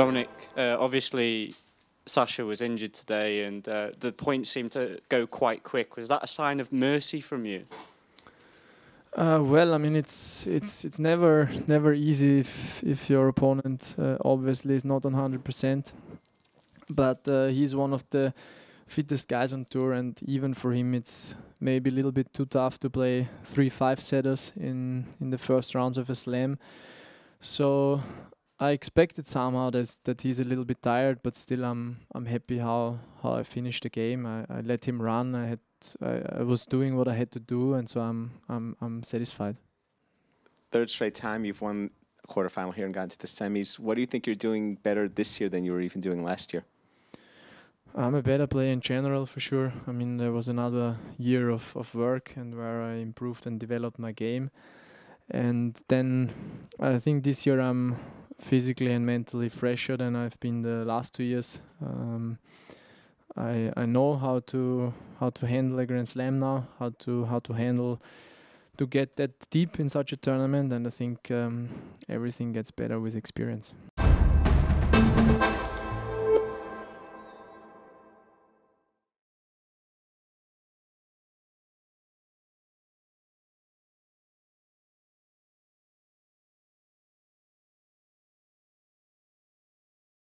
Dominic, uh, obviously Sasha was injured today, and uh, the points seemed to go quite quick. Was that a sign of mercy from you? Uh, well, I mean, it's it's it's never never easy if if your opponent uh, obviously is not hundred percent, but uh, he's one of the fittest guys on tour, and even for him, it's maybe a little bit too tough to play three five setters in in the first rounds of a slam. So I expected somehow that that he's a little bit tired, but still I'm I'm happy how how I finished the game. I, I let him run. I had I, I was doing what I had to do, and so I'm I'm I'm satisfied. Third straight time you've won a quarterfinal here and gotten to the semis. What do you think you're doing better this year than you were even doing last year? I'm a better player in general for sure. I mean, there was another year of, of work and where I improved and developed my game. And then I think this year I'm physically and mentally fresher than I've been the last two years. Um, I I know how to how to handle a Grand Slam now, how to how to handle to get that deep in such a tournament, and I think um, everything gets better with experience.